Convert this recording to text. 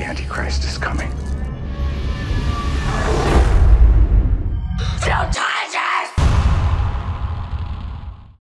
the Antichrist is coming.